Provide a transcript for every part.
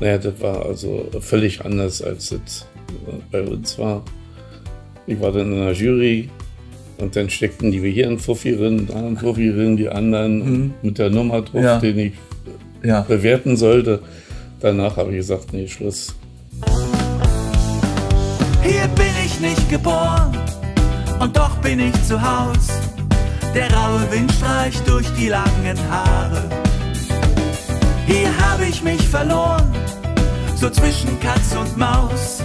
Naja, das war also völlig anders, als es bei uns war. Ich war dann in der Jury und dann steckten die wir hier einen Fuffi drin, da einen Fuffi drin, die anderen Mhm. mit der Nummer drauf, Ja. den ich Ja. bewerten sollte. Danach habe ich gesagt, nee, Schluss. Hier bin ich nicht geboren und doch bin ich zu Haus. Der raue Wind streicht durch die langen Haare. Hier habe ich mich verloren, so zwischen Katz und Maus.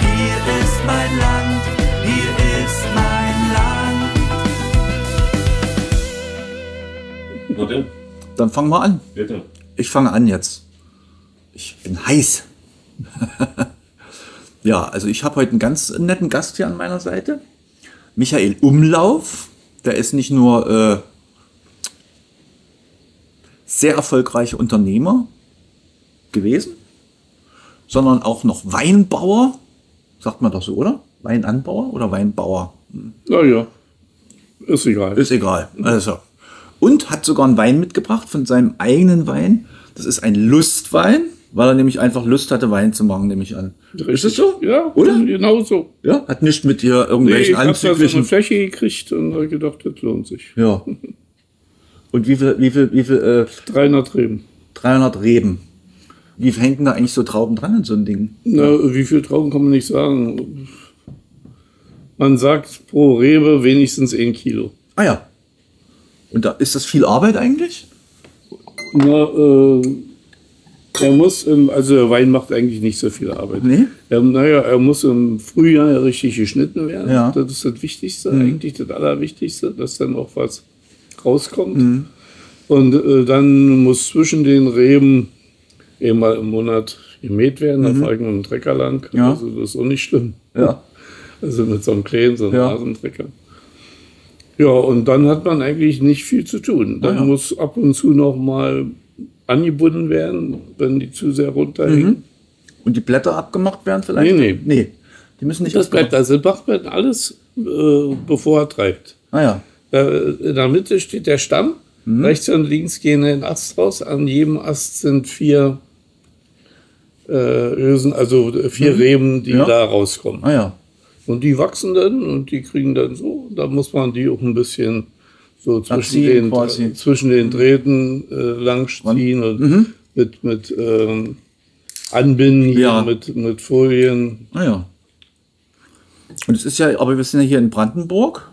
Hier ist mein Land, hier ist mein Land. Na denn, Dann fangen wir an. bitte. Ich fange an jetzt. Ich bin heiß. ja, also ich habe heute einen ganz netten Gast hier an meiner Seite. Michael Umlauf. Der ist nicht nur äh, sehr erfolgreicher Unternehmer gewesen, sondern auch noch Weinbauer. Sagt man doch so, oder? Weinanbauer oder Weinbauer? Naja, ist egal. Ist egal. Also. Und hat sogar einen Wein mitgebracht von seinem eigenen Wein. Das ist ein Lustwein, weil er nämlich einfach Lust hatte, Wein zu machen, nehme ich an. Ist es so? Ja, Oder? Genau so. Ja, hat nicht mit dir Nee, irgendwelchen ich habe da so eine anzüglichen. Fläche gekriegt und gedacht, das lohnt sich. ja. Und wie viel, wie viel, wie viel, äh, 300 Reben. 300 Reben. Wie hängen da eigentlich so Trauben dran in so ein Ding? Na, wie viel Trauben kann man nicht sagen? Man sagt pro Rebe wenigstens ein Kilo. Ah ja. Und da ist das viel Arbeit eigentlich? Na, äh, er muss, im, also der Wein macht eigentlich nicht so viel Arbeit. Nee? Er, naja, er muss im Frühjahr richtig geschnitten werden. Ja. Mhm. Das ist das Wichtigste, eigentlich das Allerwichtigste, dass dann auch was rauskommt. Mhm. Und äh, dann muss zwischen den Reben einmal im Monat gemäht werden. Ich mit dem Trecker lang. Mhm. Ja. Also das ist auch nicht schlimm. Ja. Also mit so einem kleinen, so einem Ja. Rasentrecker. Ja, und dann hat man eigentlich nicht viel zu tun. Dann Ah, ja. muss ab und zu noch mal angebunden werden, wenn die zu sehr runterhängen. Und die Blätter abgemacht werden vielleicht? Nee, nee. Nee. Die müssen nicht Das bleibt, also macht man alles, äh, bevor er treibt. Ah ja. Äh, in der Mitte steht der Stamm, Mhm. rechts und links gehen ein Ast raus. An jedem Ast sind vier äh, Ösen, also vier Reben, die Mhm. Ja. da rauskommen. Ah ja. Und die wachsen dann und die kriegen dann so, da muss man die auch ein bisschen so zwischen, den, quasi. zwischen den Drähten äh, langziehen und mit, mit ähm, Anbinden hier, Ja. mit, mit Folien. Ah ja. Und es ist ja, aber wir sind ja hier in Brandenburg,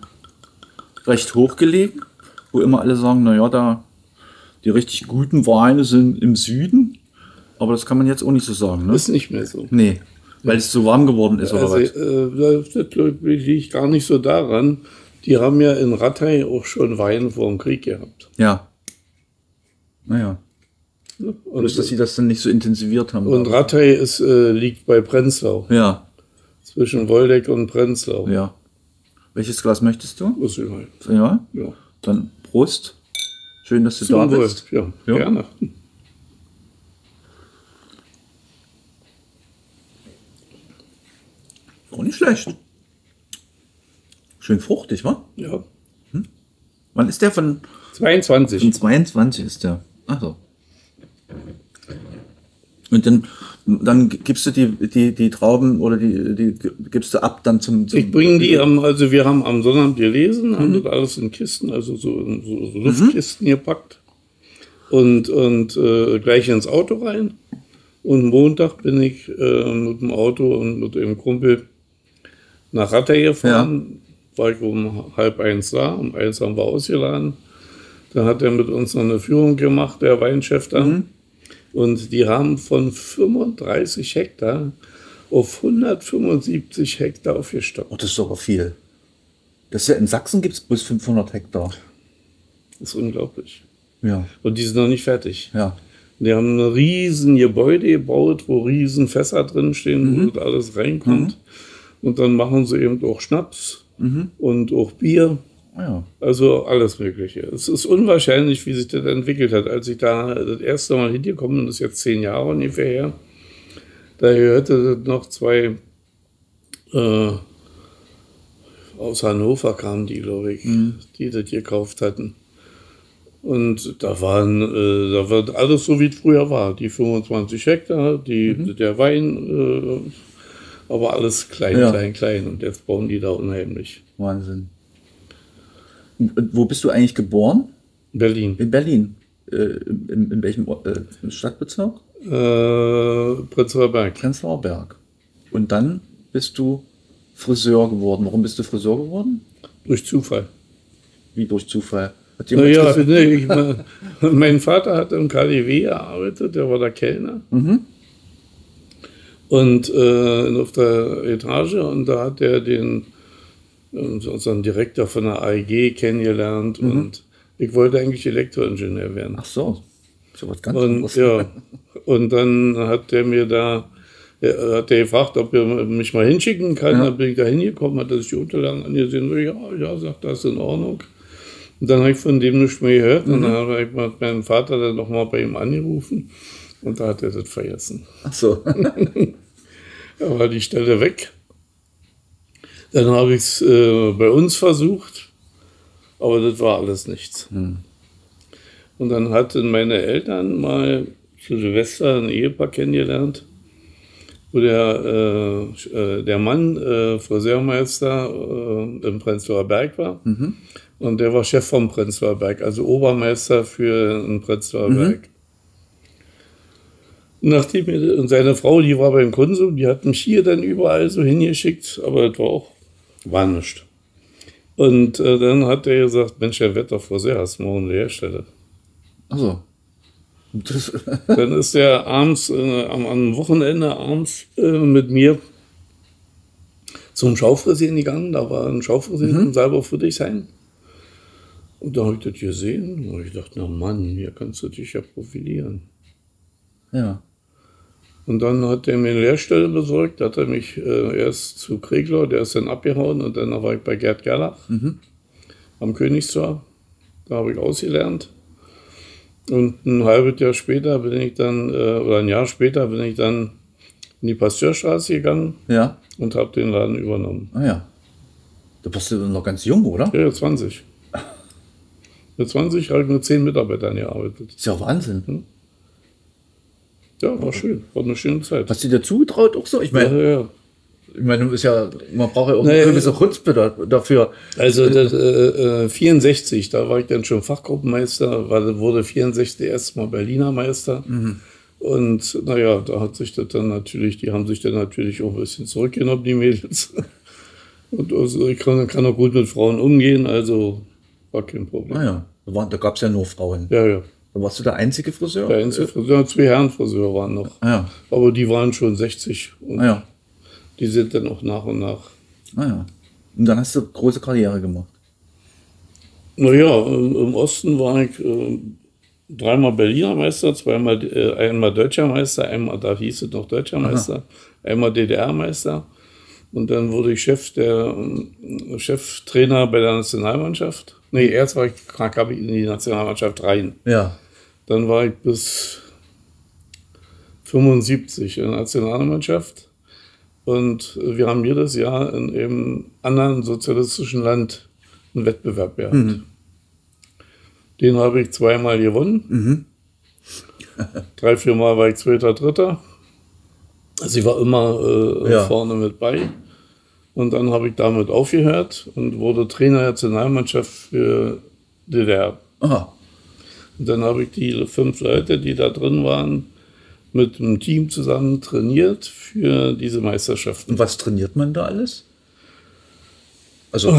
recht hochgelegen, wo immer alle sagen, naja, da die richtig guten Weine sind im Süden. Aber das kann man jetzt auch nicht so sagen, ne? Ist nicht mehr so. Nee, weil es so warm geworden ist Also, oder was? äh, das liegt gar nicht so daran. Die haben ja in Rattay auch schon Wein vor dem Krieg gehabt. Ja. Naja. Ne? Bloß, dass Und, sie das dann nicht so intensiviert haben. und Rattay ist, äh, liegt bei Prenzlau, ja, zwischen Woldeck und Prenzlau. ja. Welches Glas möchtest du? Ist egal. Ja. Ja. Dann Prost. Schön, dass du Zum da Wohl. bist. Ja, Ja. gerne. Auch nicht schlecht. Schön fruchtig, wa? Ja. Wann ist der von? 22. Von 22 ist der. Ach so. Und dann, dann gibst du die, die, die Trauben oder die, die gibst du ab dann zum. zum Ich bringe die, am, also wir haben am Sonnabend gelesen, haben das alles in Kisten, also so in so, so Luftkisten gepackt und, und äh, gleich ins Auto rein. Und Montag bin ich äh, mit dem Auto und mit dem Kumpel nach Rattay gefahren. War ich um halb eins da, um eins haben wir ausgeladen. Dann hat er mit uns noch eine Führung gemacht, der Weinchef dann. Und die haben von 35 Hektar auf 175 Hektar aufgestockt. Oh, das ist aber viel. Das ist ja in Sachsen gibt es bis 500 Hektar. Das ist unglaublich. Ja, Und die sind noch nicht fertig. ja. Die haben ein riesen Gebäude gebaut, wo riesen Fässer drin stehen, wo alles reinkommt. Und dann machen sie eben auch Schnaps und auch Bier. Ja. Also alles Mögliche. Es ist unwahrscheinlich, wie sich das entwickelt hat. Als ich da das erste Mal hingekommen bin, das ist jetzt zehn Jahre ungefähr her, da gehörte das noch zwei äh, aus Hannover kamen die, glaube ich, die das gekauft hatten. Und da waren, äh, da war alles so, wie es früher war. Die 25 Hektar, die, der Wein, äh, aber alles klein, Ja. klein, klein. Und jetzt bauen die da unheimlich. Wahnsinn. Wo bist du eigentlich geboren? Berlin. In Berlin. Äh, in, in welchem äh, Stadtbezirk? Äh, Prenzlauer Berg. Prenzlauer Berg. Und dann bist du Friseur geworden. Warum bist du Friseur geworden? Durch Zufall. Wie durch Zufall. Naja, ich, mein, Vater hat im KDW gearbeitet, der war der Kellner. Und äh, auf der Etage und da hat er den unseren Direktor von der AEG kennengelernt und ich wollte eigentlich Elektroingenieur werden. Ach so. So was ganz Und anderes. ja, und dann hat der mir da, er hat der gefragt, ob er mich mal hinschicken kann. Ja. Dann bin ich da hingekommen, hat er sich die Unterlagen angesehen. So, ja, ja, sagt, das ist in Ordnung. Und dann habe ich von dem nichts mehr gehört. Und dann habe ich mit meinem Vater dann nochmal bei ihm angerufen. Und da hat er das vergessen. Ach so. Da war die Stelle weg. Dann habe ich es äh, bei uns versucht, aber das war alles nichts. Und dann hatten meine Eltern mal zu Silvester ein Ehepaar kennengelernt, wo der, äh, äh, der Mann äh, Friseurmeister äh, im Prenzlauer Berg war. Und der war Chef vom Prenzlauer Berg, also Obermeister für den Prenzlauer Berg. Nachdem und seine Frau, die war beim Konsum, die hat mich hier dann überall so hingeschickt, aber das war auch, war nichts. Und äh, dann hat er gesagt, Mensch, Herr Wetter, Friseur, hast du morgen eine Lehrstelle. Ach so. Das, Dann ist er abends, äh, am, am Wochenende abends äh, mit mir zum Schaufrisieren gegangen. Da war ein Schaufrisieren in Salbach Friedrichshain. Und da habe ich das gesehen und ich dachte, na Mann, hier kannst du dich ja profilieren. ja. Und dann hat er mir eine Lehrstelle besorgt, hat er mich äh, erst zu Kregler, der ist dann abgehauen und dann war ich bei Gerd Gerlach am Königstor. Da habe ich ausgelernt. Und ein halbes Jahr später bin ich dann, äh, oder ein Jahr später bin ich dann in die Pasteurstraße gegangen Ja. und habe den Laden übernommen. Ah ja. Da warst du dann noch ganz jung, oder? Ja, 20. Mit 20 habe ich mit 10 Mitarbeitern gearbeitet. Ist ja Wahnsinn. Ja, war schön. War eine schöne Zeit. Hast du dir zugetraut auch so? Ich Ja, meine, ja. ich meine, ist ja, man braucht ja auch Naja, eine gewisse Chutzpe da, dafür. Also das, äh, äh, 64, da war ich dann schon Fachgruppenmeister, weil wurde 64 erstmal Berliner Meister. Und naja, da hat sich das dann natürlich, die haben sich dann natürlich auch ein bisschen zurückgenommen, die Mädels. Und also ich kann, kann auch gut mit Frauen umgehen, also war kein Problem. Ah ja. Da, da gab es ja nur Frauen. Ja, ja. Da warst du der einzige Friseur? Der einzige Friseur, zwei Herrenfriseur waren noch. Ah ja. Aber die waren schon 60 und Ah ja. die sind dann auch nach und nach. Ah ja. Und dann hast du große Karriere gemacht. Naja, im Osten war ich äh, dreimal Berliner Meister, zweimal, äh, einmal Deutscher Meister, einmal, da hieß es noch Deutscher Meister, einmal DDR-Meister. Und dann wurde ich Chef der, äh, Cheftrainer bei der Nationalmannschaft. Nee, erst war ich, kam ich in die Nationalmannschaft rein. Ja. Dann war ich bis 75 in der Nationalmannschaft. Und wir haben jedes Jahr in einem anderen sozialistischen Land einen Wettbewerb gehabt. Den habe ich zweimal gewonnen. Drei, vier Mal war ich Zweiter, Dritter. Also ich war immer äh, Ja. vorne mit bei. Und dann habe ich damit aufgehört und wurde Trainer der Nationalmannschaft für DDR. Aha. Und dann habe ich die fünf Leute, die da drin waren, mit einem Team zusammen trainiert für diese Meisterschaften. Und was trainiert man da alles? Also,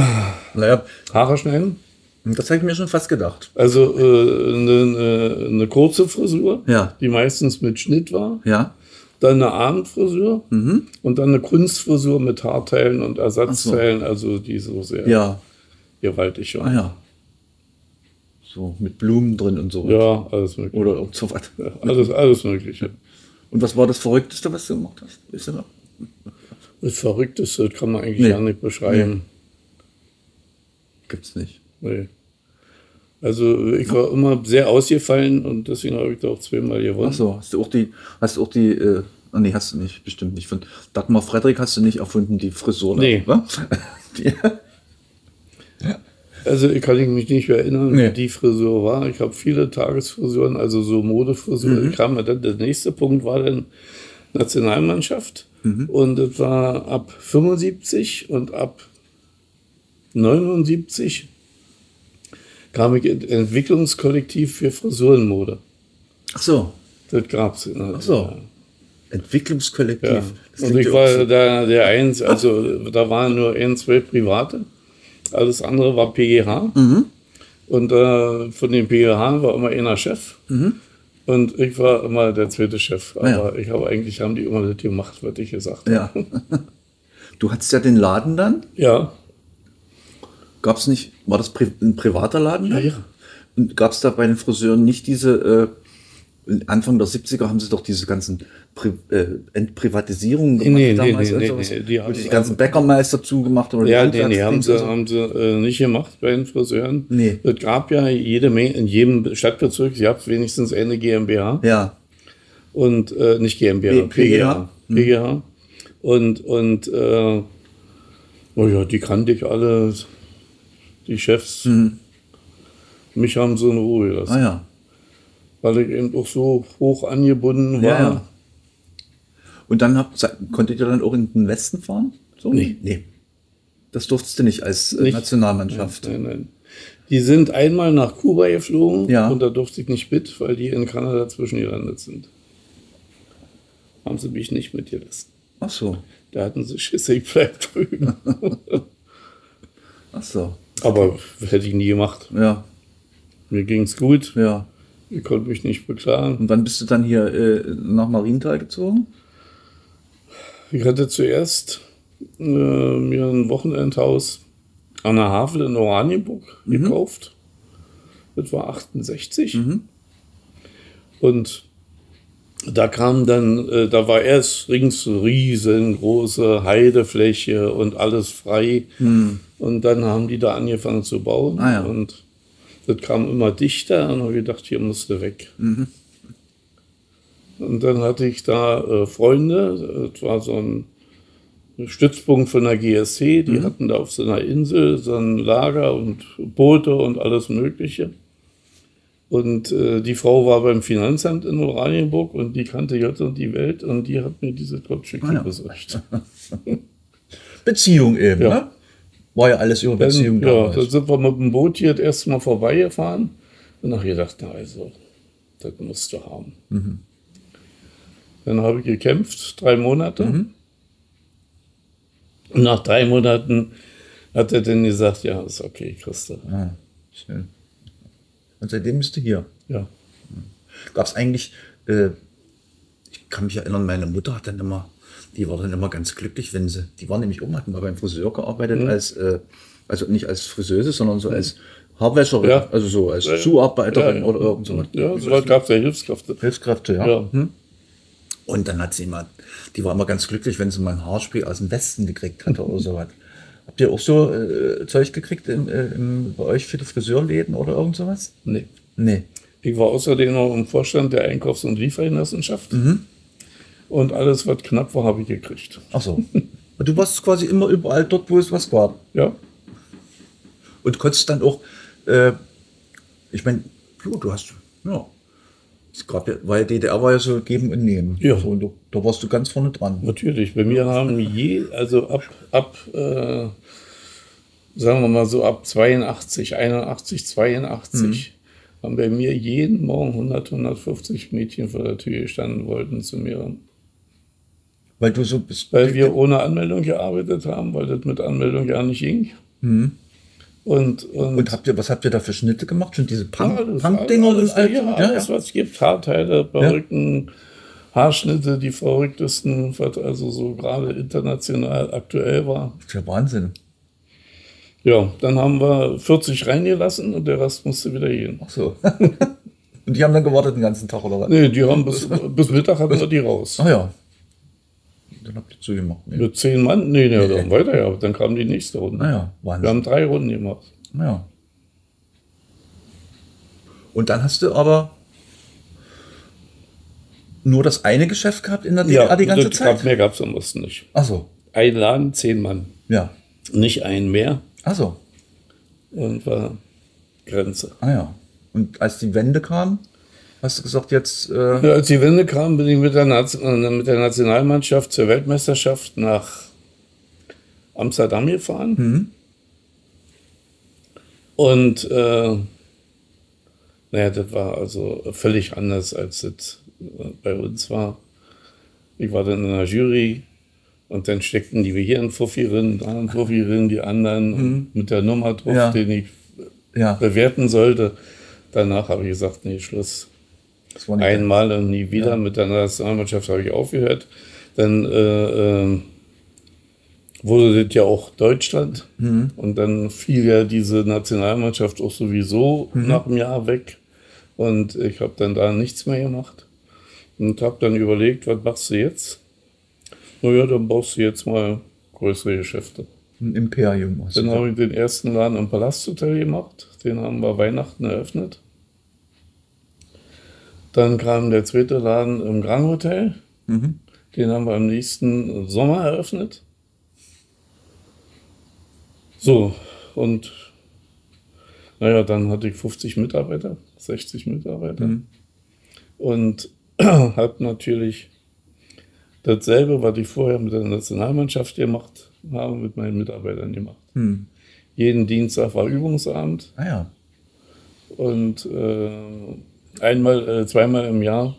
naja, Haare schneiden, das habe ich mir schon fast gedacht. also äh, eine, eine, eine kurze Frisur, Ja. die meistens mit Schnitt war, Ja. dann eine Abendfrisur und dann eine Kunstfrisur mit Haarteilen und Ersatzteilen, also die so sehr Ja. gewaltig Ah waren. ja. So mit Blumen drin und so. Ja, alles mögliche. Oder irgend so was. Alles, alles Mögliche. Und was war das Verrückteste, was du gemacht hast? Weißt du noch? Das Verrückteste kann man eigentlich Nee. gar nicht beschreiben. Gibt's nicht. Nee. Also ich war immer sehr ausgefallen und deswegen habe ich da auch zweimal gewonnen. Ach so, hast du auch die, hast du auch die, äh, ah, nee, hast du nicht, bestimmt nicht. Von Dagmar Frederik hast du nicht erfunden, die Frisur. Nee. wa? Die, Also ich kann mich nicht mehr erinnern, Nee. wie die Frisur war. Ich habe viele Tagesfrisuren, also so Modefrisuren. Mhm. Kam dann, der nächste Punkt war dann Nationalmannschaft. Mhm. Und das war ab 75 und ab 79 kam ich in Entwicklungskollektiv für Frisurenmode. Ach so, Das gab's. In ach so. Entwicklungskollektiv. Ja. Und ich war so- da der eins, also da waren nur ein, zwei Private. Alles andere war PGH. Mhm. Und äh, von den PGH war immer einer Chef. Mhm. Und ich war immer der zweite Chef. Aber Ja. ich habe eigentlich, haben die immer das gemacht, was ich gesagt habe. Ja. Du hattest ja den Laden dann. Ja. Gab es nicht, war das ein privater Laden? Ja, ja. Und gab es da bei den Friseuren nicht diese, äh, Anfang der 70er haben sie doch diese ganzen Pri äh, Entprivatisierungen gemacht Nee, damals nee, nee, sowas? nee, die die ganzen Bäckermeister zugemacht oder die Ja, nee, nee, haben sie, so? haben sie äh, nicht gemacht bei den Friseuren. Nee. Es gab ja jede Menge, in jedem Stadtbezirk, ihr habt wenigstens eine GmbH. Ja, und äh, nicht GmbH, PGH. PGH. PGH. Und, und äh, oh ja, die kannte ich alle, die Chefs. Mich haben sie in Ruhe gelassen, ah ja. Weil ich eben auch so hoch angebunden war. Ja. Und dann habt, konntet ihr dann auch in den Westen fahren? So? Nee. nee. Das durftest du nicht als äh, Nicht. Nationalmannschaft. Nein, nein. Die sind einmal nach Kuba geflogen Ja. und da durfte ich nicht mit, weil die in Kanada zwischengelandet sind. Haben sie mich nicht mitgelassen. Ach so, Da hatten sie Schiss, ich bleib drüben. ach so. Aber hätte ich nie gemacht. Ja, Mir ging's gut. ja. Ich konnte mich nicht beklagen. Und wann bist du dann hier äh, nach Marienthal gezogen? Ich hatte zuerst äh, mir ein Wochenendhaus an der Havel in Oranienburg gekauft. Das war 68. Und da kam dann, äh, da war erst rings riesengroße Heidefläche und alles frei. Und dann haben die da angefangen zu bauen. Ah, ja. Und das kam immer dichter und habe gedacht, hier musst du weg. Und dann hatte ich da äh, Freunde, das war so ein Stützpunkt von der GSC, die hatten da auf so einer Insel so ein Lager und Boote und alles Mögliche. Und äh, die Frau war beim Finanzamt in Oranienburg und die kannte Gott und die Welt und die hat mir diese Grundstücke Ah, ja. besorgt. Beziehung eben, Ja. ne? War ja alles über Beziehung Dann, ja, damals. dann sind wir mit dem Boot hier das erste Mal vorbeigefahren und habe gedacht, na also, das musst du haben. Mhm. Dann habe ich gekämpft, drei Monate. Mhm. Und nach drei Monaten hat er dann gesagt, ja, ist okay, du. Ah, schön. Und seitdem bist du hier. Ja. Gab es eigentlich, äh, ich kann mich erinnern, meine Mutter hat dann immer, die war dann immer ganz glücklich, wenn sie, die war nämlich auch, hat mal beim Friseur gearbeitet, Mhm. als, äh, also nicht als Friseuse, sondern so als Haarwäscherin, Ja. also so als Ja. Zuarbeiterin Ja, oder irgend so was. Ja, so gab es ja Hilfskräfte. Hilfskräfte, ja. Ja. Hm? Und dann hat sie immer, die war immer ganz glücklich, wenn sie mal ein Haarspray aus dem Westen gekriegt hatte oder sowas. Habt ihr auch so äh, Zeug gekriegt im, äh, im, bei euch für die Friseurläden oder irgend sowas? Nee. Nee. Ich war außerdem noch im Vorstand der Einkaufs- und Liefergenossenschaft. Mhm. Und alles, was knapp war, habe ich gekriegt. Ach so. Du warst quasi immer überall dort, wo es was gab. Ja, Und konntest dann auch, äh, ich meine, du, du hast, ja, es gab ja, weil DDR war ja so geben und nehmen. Ja. So, und du, da warst du ganz vorne dran. natürlich. Bei mir haben je, also ab, ab äh, sagen wir mal so ab 82, 81, 82, haben bei mir jeden Morgen 100, 150 Mädchen vor der Tür gestanden, wollten zu mir. Weil du so bist. Weil wir ohne Anmeldung gearbeitet haben, weil das mit Anmeldung ja nicht ging. Und, und, und habt ihr, was habt ihr da für Schnitte gemacht? Schon diese alles, Pump-Dinger alles, und all- ja, alles, was es gibt. Haarteile, Perücken, Haarschnitte, die verrücktesten, was also so gerade international aktuell war. Das ist ja Wahnsinn. Ja, dann haben wir 40 reingelassen und der Rest musste wieder gehen. Ach so. und die haben dann gewartet den ganzen Tag oder was? Nee, die haben bis, bis Mittag hatten wir die raus. Ach ja. Dann habt ihr zugemacht. Nee. Mit zehn Mann? Nee, nee, dann weiter, ja. Dann kam die nächste Runde. Naja, Wir Wahnsinn. haben drei Runden gemacht. Naja. Und dann hast du aber nur das eine Geschäft gehabt in der DDR die ganze Zeit? Gab, mehr gab es am Osten nicht. Ach so. Ein Laden, zehn Mann. Ja. Nicht ein mehr. Ach so. und war Grenze. Ah ja. Und als die Wende kam, hast du gesagt, jetzt. Äh, Ja, als die Wende kam, bin ich mit der, äh, mit der Nationalmannschaft zur Weltmeisterschaft nach Amsterdam gefahren. Und äh, naja, das war also völlig anders, als das äh, bei uns war. Ich war dann in der Jury und dann steckten die wir hier einen Fuffi drin, da einen Fuffi drin, die anderen mit der Nummer drauf, Ja. den ich ja, bewerten sollte. Danach habe ich gesagt, nee, Schluss. Einmal und nie wieder. Mit der Nationalmannschaft habe ich aufgehört. Dann äh, ähm, wurde das ja auch Deutschland. Und dann fiel ja diese Nationalmannschaft auch sowieso nach einem Jahr weg. Und ich habe dann da nichts mehr gemacht. Und habe dann überlegt, was machst du jetzt? Naja, dann baust du jetzt mal größere Geschäfte. Ein Imperium. Dann habe ich den ersten Laden im Palasthotel gemacht. Den haben wir Weihnachten eröffnet. Dann kam der zweite Laden im Grand Hotel. Den haben wir am nächsten Sommer eröffnet. So, und naja, dann hatte ich 50 Mitarbeiter, 60 Mitarbeiter. Und habe natürlich dasselbe, was ich vorher mit der Nationalmannschaft gemacht habe, mit meinen Mitarbeitern gemacht. Hm. Jeden Dienstag war Übungsabend Ah ja. und äh, einmal, äh, zweimal im Jahr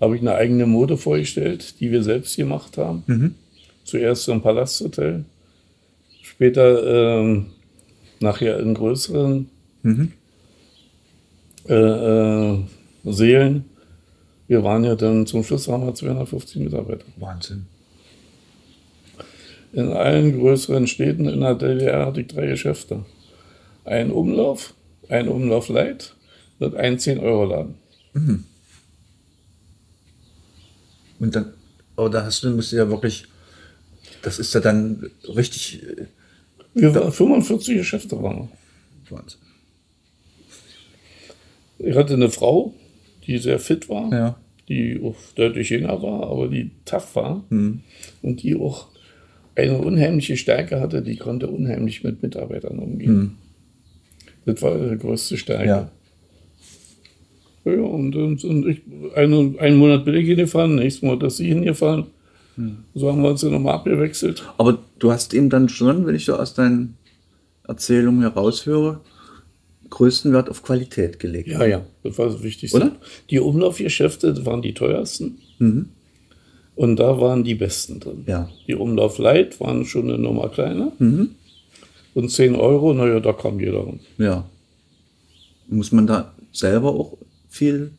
habe ich eine eigene Mode vorgestellt, die wir selbst gemacht haben. Zuerst im Palasthotel, später ähm, nachher in größeren äh, äh, Seelen. Wir waren ja dann zum Schluss haben wir 250 Mitarbeiter. Wahnsinn. In allen größeren Städten in der DDR hatte ich drei Geschäfte. Ein Umlauf, ein Umlauf Light und ein 10-Euro-Laden. Und dann, aber da hast du, musst du ja wirklich, das ist ja dann richtig äh, Wir waren 45 Geschäfte waren. Wahnsinn. Ich hatte eine Frau, die sehr fit war, Ja. die auch deutlich jünger war, aber die tough war und die auch eine unheimliche Stärke hatte, die konnte unheimlich mit Mitarbeitern umgehen. Das war ihre größte Stärke. Ja. Ja, und, und, und ich, einen, einen Monat bin ich hingefahren, nächsten Monat ist sie hingefahren. So haben wir uns dann nochmal abgewechselt. Aber du hast ihm dann schon, wenn ich so aus deinen Erzählungen heraushöre, größten Wert auf Qualität gelegt. Ja, ja, das war das Wichtigste. Oder? Die Umlaufgeschäfte waren die teuersten. Und da waren die besten drin. Ja. Die Umlauf Light waren schon eine Nummer kleiner. Und 10 Euro, naja, da kam jeder ran. Ja. Muss man da selber auch viel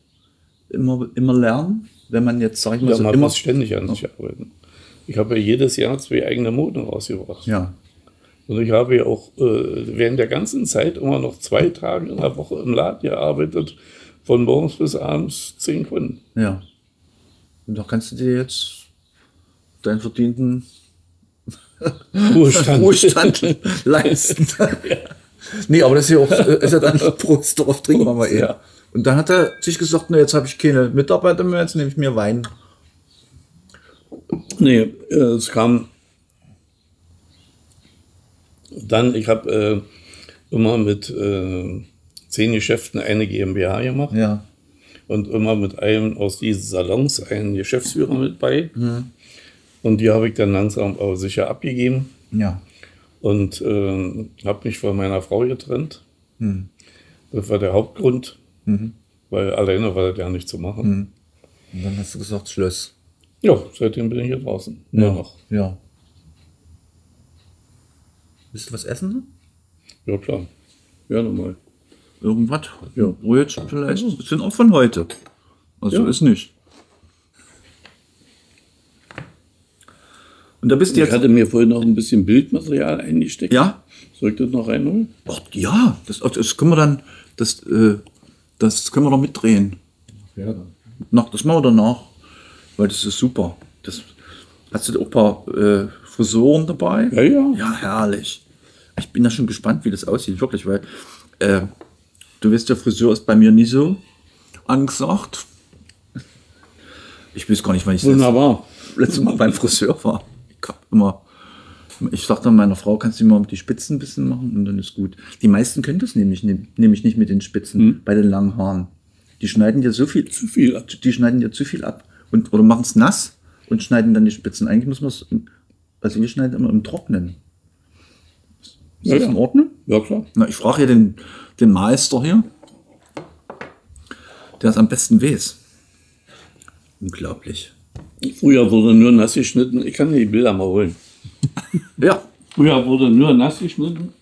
immer, immer lernen, wenn man jetzt, sag ich mal, Ja, so man immer. muss ständig an sich arbeiten. Ich habe ja jedes Jahr zwei eigene Moden rausgebracht. Ja. Und ich habe ja auch äh, während der ganzen Zeit immer noch zwei Tage in der Woche im Laden gearbeitet, von morgens bis abends zehn Kunden. Ja. Und da kannst du dir jetzt deinen verdienten Ruhestand. Ruhestand leisten. Nee, aber das ist ja auch, äh, ist ja dann Prost, darauf trinken wir mal eher. Ja. Und dann hat er sich gesagt, na, jetzt habe ich keine Mitarbeiter mehr, jetzt nehme ich mir Wein. Nee, äh, es kam dann, ich habe äh, immer mit äh, zehn Geschäften eine GmbH gemacht Ja. und immer mit einem aus diesen Salons einen Geschäftsführer mit bei. Und die habe ich dann langsam aber sicher abgegeben Ja. und äh, habe mich von meiner Frau getrennt. Das war der Hauptgrund, weil alleine war das ja nicht zu machen. Und dann hast du gesagt, Schluss. Ja, seitdem bin ich hier draußen. Nur ja. noch. Ja. Willst du was essen? Ja, klar. Ja, normal. Irgendwas? Ja. Brötchen vielleicht? Das sind auch von heute. Also Ja. ist nicht. Und da bist du Ich jetzt. hatte mir vorhin noch ein bisschen Bildmaterial eingesteckt. Ja? Soll ich das noch reinholen? Ach, ja, das, das können wir dann, das, äh, das können wir doch mitdrehen. Ja. Nach, das machen wir danach, weil das ist super. Das, hast du auch ein paar äh, Frisuren dabei? Ja, ja. Ja, herrlich. Ich bin da schon gespannt, wie das aussieht, wirklich, weil äh, du weißt, der Friseur ist bei mir nie so angesagt. Ich weiß gar nicht, wann ich das letzte Mal beim Friseur war. Ich hab immer Ich sagte meiner Frau, kannst du mal die Spitzen ein bisschen machen und dann ist gut. Die meisten können das nämlich, nämlich nicht mit den Spitzen Hm. bei den langen Haaren. Die schneiden dir so viel, Zu viel ab. die schneiden dir zu viel ab und oder machen es nass und schneiden dann die Spitzen. Eigentlich muss man es, also wir schneiden immer im Trocknen. Ist Ja, das ja. in Ordnung? Ja, klar. Na, ich frage hier den, den Meister hier, der es am besten weiß. Unglaublich. Früher wurde nur nass geschnitten. Ich kann dir die Bilder mal holen. Ja, Früher wurde nur nass geschnitten.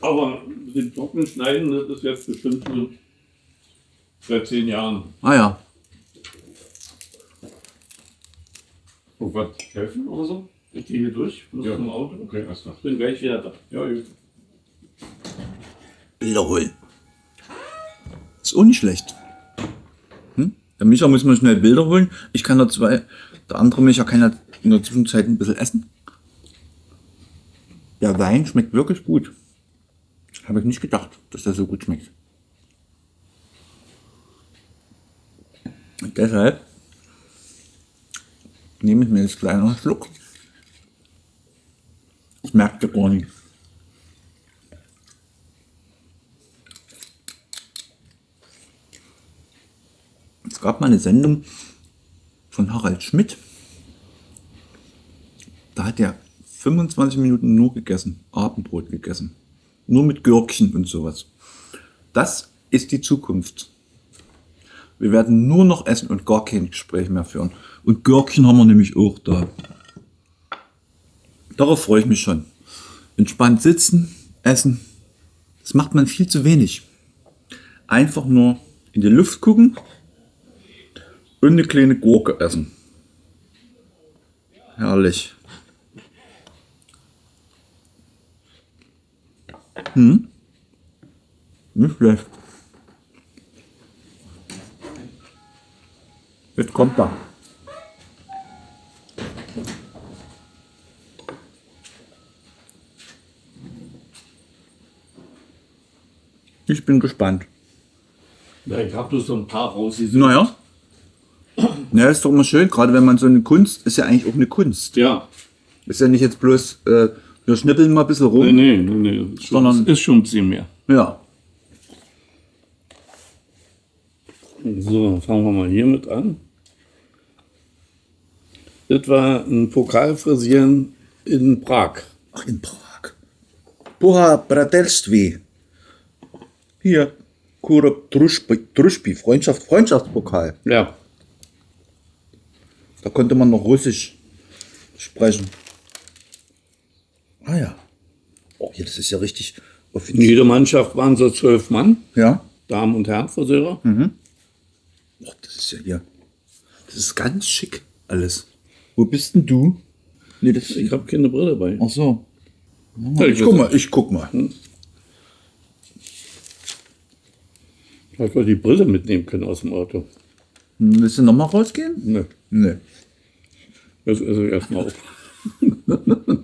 Aber mit dem trockenen Schneiden, das ist jetzt bestimmt so seit zehn Jahren. ah ja. Oh, was? Helfen oder so? Ich gehe hier durch. Muss Ja. zum Auto. Okay, alles klar. Ich bin gleich wieder da. Ja, gut. Bilder holen. Ist auch nicht schlecht. Hm? Der Micha muss mal schnell Bilder holen. Ich kann da zwei. Der andere Micha kann ja in der Zwischenzeit ein bisschen essen. Der Wein schmeckt wirklich gut. Habe ich nicht gedacht, dass der so gut schmeckt. Und deshalb nehme ich mir jetzt kleiner Schluck. Ich merke gar nicht. Es gab mal eine Sendung von Harald Schmidt. Da hat er 25 Minuten nur gegessen, Abendbrot gegessen. Nur mit Gürkchen und sowas. Das ist die Zukunft. Wir werden nur noch essen und gar kein Gespräch mehr führen. Und Gürkchen haben wir nämlich auch da. Darauf freue ich mich schon. Entspannt sitzen, essen. Das macht man viel zu wenig. Einfach nur in die Luft gucken und eine kleine Gurke essen. Herrlich. Hm? Nicht schlecht. Jetzt kommt er. Ich bin gespannt. Ja, ich habe bloß so ein paar rausgesucht. Naja. Ja, ist doch immer schön, gerade wenn man so eine Kunst, ist ja eigentlich auch eine Kunst. Ja. Ist ja nicht jetzt bloß, äh, wir schnippeln mal ein bisschen rum. Nee, nee, nee. nee. Sondern- ist schon ein bisschen mehr. Ja. So, fangen wir mal hiermit an. Das war ein Pokalfrisieren in Prag. Ach, in Prag. Poha Bratelstvi. Hier, Druschpi, Druschpi, Freundschaft, Freundschaftspokal. Ja. Da konnte man noch Russisch sprechen. Ah ja. Oh, hier, das ist ja richtig In jeder Mannschaft waren so zwölf Mann, Ja. Damen und Herren Friseure. Oh, das ist ja hier. Das ist ganz schick alles. Wo bist denn du? Nee, das Ich habe keine Brille bei. Ach so. Ja, Ich guck mal, ich guck mal. Ich hätte die Brille mitnehmen können aus dem Auto. Hm, Willst du nochmal rausgehen? Ne, Nee. das ist erstmal auf.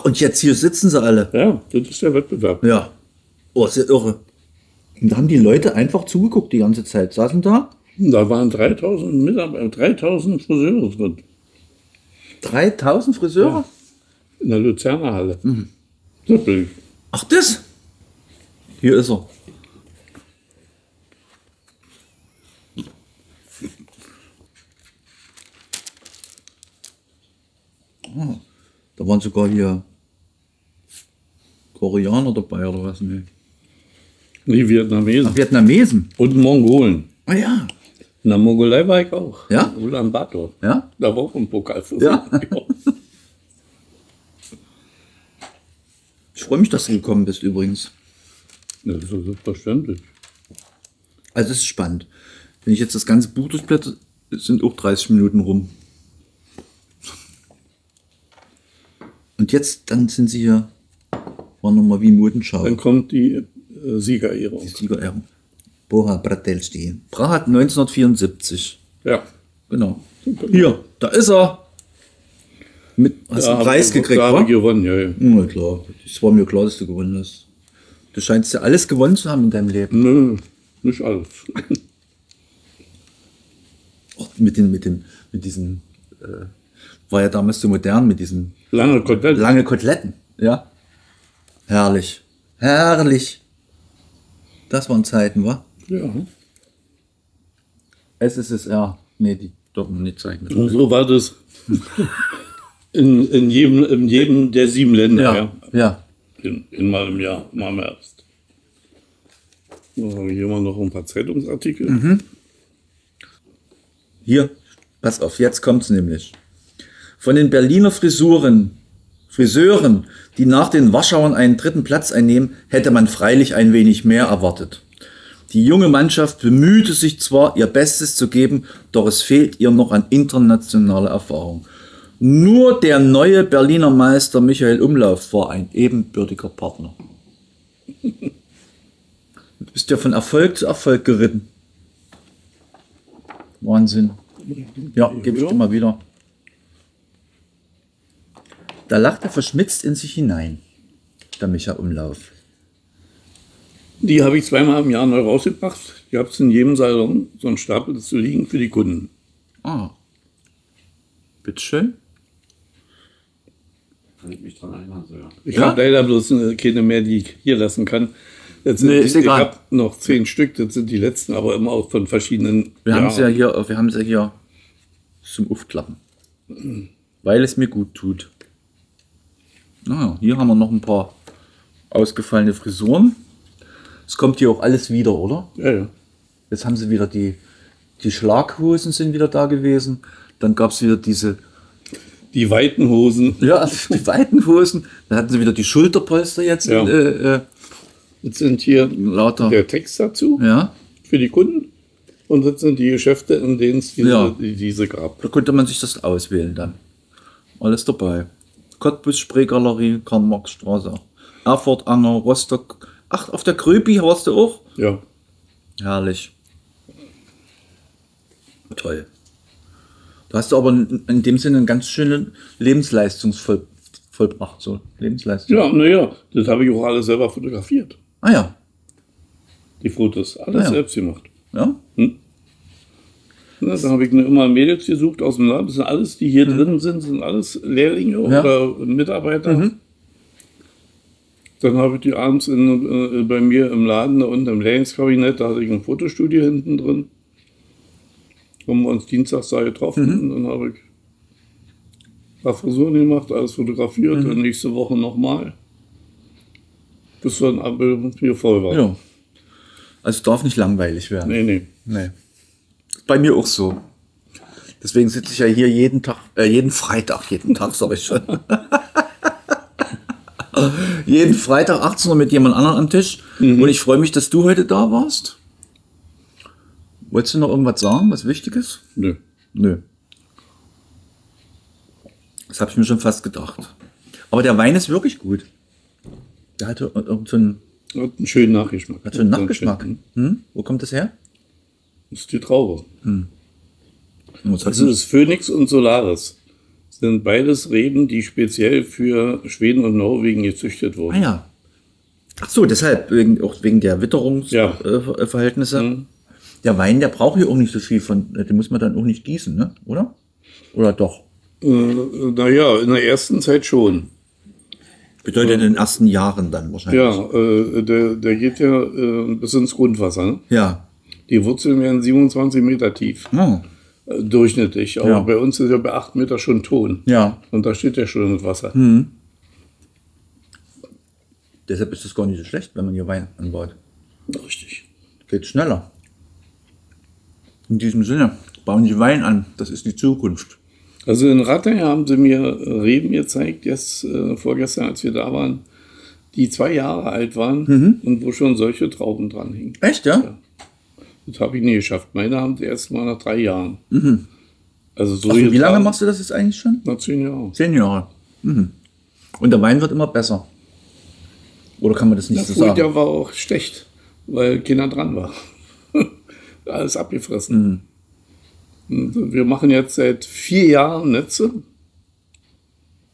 Ach, und jetzt hier sitzen sie alle. Ja, das ist der Wettbewerb. Ja. Oh, ist ja irre. Und da haben die Leute einfach zugeguckt die ganze Zeit. Saßen da? Da waren 3000 Mitarbeiter, 3000 Friseure drin. 3000 Friseure? In der Luzerner Halle. Das bin ich. Ach, das? Hier ist er. Ah, da waren sogar hier Koreaner dabei oder was? Nee. Die Vietnamesen. Vietnamesen. Und Mongolen. Ah ja. In der Mongolei war ich auch. Ja? In Ulaanbaatar. Ja? Da war auch ein Pokal für Ja. Ich freue mich, dass du gekommen bist übrigens. Das ist selbstverständlich. Also es ist spannend. Wenn ich jetzt das ganze Buch durchblätter, sind auch 30 Minuten rum. Und jetzt, dann sind sie hier, war nochmal wie Modenschau. Dann kommt die äh, Siegerehrung. Die Siegerehrung. Boha Bratelsti. Prag 1974. Ja. Genau. Hier, da ist er. Mit, hast Da einen Preis ich- gekriegt, Da habe ich gewonnen, ja, ja. Na klar, es war mir klar, dass du gewonnen hast. Du scheinst ja alles gewonnen zu haben in deinem Leben. Nö, nicht alles. Auch mit, den, mit, dem, mit diesen, äh, war ja damals so modern mit diesen Lange Kotelett. Lange Koteletten. Ja. Herrlich. Herrlich. Das waren Zeiten, wa? Ja. SSSR. Nee, die dürfen wir nicht zeigen. Und so war das in, in, jedem, in jedem der sieben Länder. Ja. Ja, ja. In, in mal im Jahr, mal im Herbst. So, habe ich hier mal noch ein paar Zeitungsartikel. Hier, pass auf, jetzt kommt's nämlich. Von den Berliner Frisuren, Friseuren, die nach den Warschauern einen dritten Platz einnehmen, hätte man freilich ein wenig mehr erwartet. Die junge Mannschaft bemühte sich zwar, ihr Bestes zu geben, doch es fehlt ihr noch an internationaler Erfahrung. Nur der neue Berliner Meister Michael Umlauf war ein ebenbürtiger Partner. Du bist ja von Erfolg zu Erfolg geritten. Wahnsinn. Ja, gebe ich dir mal wieder. Da lacht er verschmitzt in sich hinein, der Micha Umlauf. Die habe ich zweimal im Jahr neu rausgebracht. Ich habe es in jedem Salon, so ein Stapel zu liegen für die Kunden. Ah. Bitteschön. Kann ich mich dran erinnern, so, ja. Ich Ja? habe leider bloß äh, keine mehr, die ich hier lassen kann. Jetzt Nee, die, ist egal. Ich habe noch zehn Stück, das sind die letzten, aber immer auch von verschiedenen. Wir haben sie ja hier, wir haben sie hier zum Aufklappen. Weil es mir gut tut. Naja, hier haben wir noch ein paar ausgefallene Frisuren. Es kommt hier auch alles wieder, oder? Ja, ja. Jetzt haben sie wieder die, die Schlaghosen sind wieder da gewesen. Dann gab es wieder diese, Die weiten Hosen. ja, die weiten Hosen. Dann hatten sie wieder die Schulterpolster jetzt. Ja. Äh, äh, Das sind hier lauter. der Text dazu Ja, für die Kunden. Und das sind die Geschäfte, in denen es diese, Ja. die, diese gab. da konnte man sich das auswählen dann. Alles dabei. Cottbus Spreegalerie, Karl-Marx-Straße. Erfurt, Anger, Rostock. Ach, auf der Kröpi warst du auch? Ja. Herrlich. Toll. Du hast aber in dem Sinne einen ganz schönen Lebensleistungsvoll vollbracht. So, Lebensleistung. Ja, naja, das habe ich auch alles selber fotografiert. Ah ja. Die Fotos. Alles Ah, ja. selbst gemacht. Ja? Ne, da habe ich mir immer Mädels gesucht aus dem Laden. Das sind alles, die hier drin sind, sind alles Lehrlinge Mhm. Ja. Mhm. oder Mitarbeiter. Dann habe ich die abends in, äh, bei mir im Laden da unten im Lehrlingskabinett, da hatte ich ein Fotostudio hinten drin. Haben wir uns dienstags da getroffen Mhm. und dann habe ich ein paar Frisuren gemacht, alles fotografiert Mhm. und nächste Woche nochmal. Bis dann Abel hier voll war. Ja. Also es darf nicht langweilig werden. Nee, nee. Nee. Bei mir auch so. Deswegen sitze ich ja hier jeden Tag, äh, jeden Freitag, jeden Tag sag ich schon. jeden Freitag 18 Uhr mit jemand anderem am Tisch. Und ich freue mich, dass du heute da warst. Wolltest du noch irgendwas sagen, was Wichtiges? Nö. Nö. Das habe ich mir schon fast gedacht. Aber der Wein ist wirklich gut. Der hatte irgend so einen, Hat einen schönen Nachgeschmack. hat so einen Nachgeschmack. Hm? Wo kommt das her? Das ist die Traube. Hat Also das Phoenix und Solaris sind beides Reben, die speziell für Schweden und Norwegen gezüchtet Ah wurden. ja. Ach so, deshalb, wegen, auch wegen der Ja. Witterungsverhältnisse. Mhm. Der Wein, der braucht hier auch nicht so viel von, den muss man dann auch nicht gießen, ne? oder? Oder doch? Äh, naja, in der ersten Zeit schon. Bedeutet in den ersten Jahren dann wahrscheinlich. Ja, äh, der, der geht ja äh, bis ins Grundwasser. Ne? Ja. Die Wurzeln werden 27 Meter tief, Oh. äh, durchschnittlich. Aber Ja. bei uns ist ja bei 8 Meter schon Ton. Ja. Und da steht ja schon das Wasser. Deshalb ist es gar nicht so schlecht, wenn man hier Wein anbaut. Richtig. Geht schneller. In diesem Sinne, bauen Sie Wein an. Das ist die Zukunft. Also in Rattay haben sie mir Reben gezeigt, jetzt äh, vorgestern, als wir da waren, die zwei Jahre alt waren Mhm. und wo schon solche Trauben dran hingen. Echt, ja? Das habe ich nie geschafft. Meine haben sie erst mal nach drei Jahren. Also so Ach, wie lange getragen. machst du das jetzt eigentlich schon? Nach zehn Jahren. Zehn Jahre. Mhm. Und der Wein wird immer besser. Oder kann man das nicht Das so sagen? Frühjahr war auch schlecht, weil keiner dran war. Alles abgefressen. Mhm. Und wir machen jetzt seit vier Jahren Netze.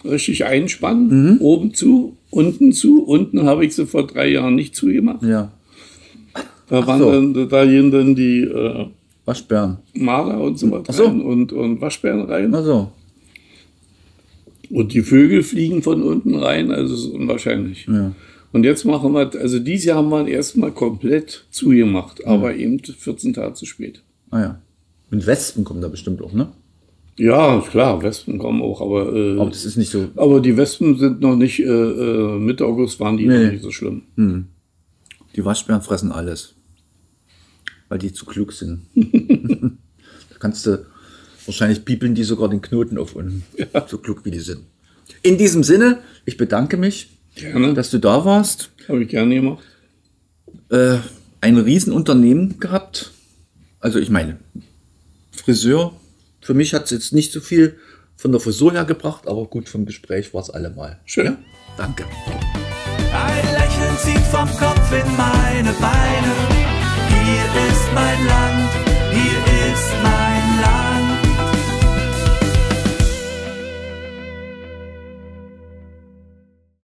Richtig einspannen, Mhm. oben zu, unten zu. Unten habe ich sie vor drei Jahren nicht zugemacht. Ja. Da waren so. dann, da gehen dann die äh, Waschbären. Maler und so weiter Ach so. und, und Waschbären rein. Also. Und die Vögel fliegen von unten rein, also es ist unwahrscheinlich. Ja. Und jetzt machen wir, also dieses Jahr haben wir erstmal komplett zugemacht, aber eben 14 Tage zu spät. Ah ja. Und Wespen kommen da bestimmt auch, ne? Ja, klar, Wespen kommen auch, aber, äh, Aber das ist nicht so. aber die Wespen sind noch nicht, äh, äh, Mitte August waren die Nee. noch nicht so schlimm. Die Waschbären fressen alles. Weil die zu klug sind. da kannst du wahrscheinlich piepeln die sogar den Knoten auf unten. So klug wie die sind. In diesem Sinne, ich bedanke mich, Gerne, das dass du da warst. habe ich gerne gemacht. Äh, ein Riesenunternehmen gehabt. Also ich meine, Friseur. Für mich hat es jetzt nicht so viel von der Frisur her gebracht, aber gut vom Gespräch war es allemal. Schön. Danke. Ein Lächeln zieht vom Kopf in meine Beine. Hier ist mein Land, hier ist mein